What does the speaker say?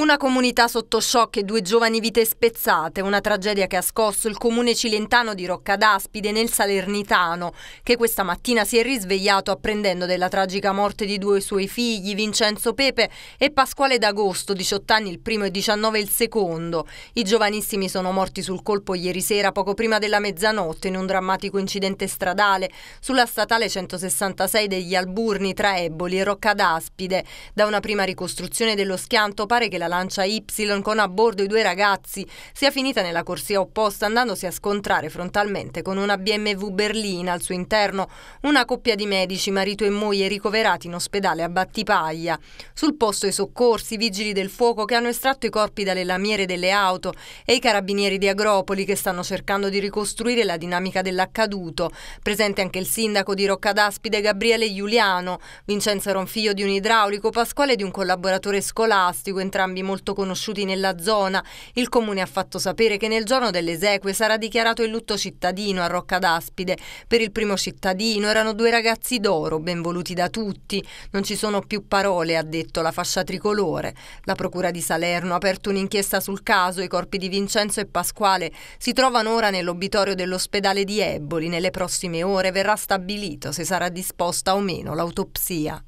Una comunità sotto shock e due giovani vite spezzate, una tragedia che ha scosso il comune cilentano di Roccadaspide nel Salernitano, che questa mattina si è risvegliato apprendendo della tragica morte di due suoi figli, Vincenzo Pepe e Pasquale D'Agosto, 18 anni il primo e 19 il secondo. I giovanissimi sono morti sul colpo ieri sera, poco prima della mezzanotte, in un drammatico incidente stradale sulla statale 166 degli Alburni tra Eboli e Roccadaspide. Da una prima ricostruzione dello schianto pare che la lancia Y con a bordo i due ragazzi sia finita nella corsia opposta andandosi a scontrare frontalmente con una BMW berlina al suo interno una coppia di medici, marito e moglie ricoverati in ospedale a Battipaglia. Sul posto i soccorsi, i vigili del fuoco che hanno estratto i corpi dalle lamiere delle auto e i carabinieri di Agropoli che stanno cercando di ricostruire la dinamica dell'accaduto. Presente anche il sindaco di Roccadaspide Gabriele Giuliano. Vincenzo era un figlio di un idraulico, Pasquale di un collaboratore scolastico, entrambi entrambi molto conosciuti nella zona. Il comune ha fatto sapere che nel giorno delle esequie sarà dichiarato il lutto cittadino a Rocca d'Aspide. Per il primo cittadino erano due ragazzi d'oro, ben voluti da tutti. Non ci sono più parole, ha detto la fascia tricolore. La procura di Salerno ha aperto un'inchiesta sul caso. I corpi di Vincenzo e Pasquale si trovano ora nell'obitorio dell'ospedale di Eboli. Nelle prossime ore verrà stabilito se sarà disposta o meno l'autopsia.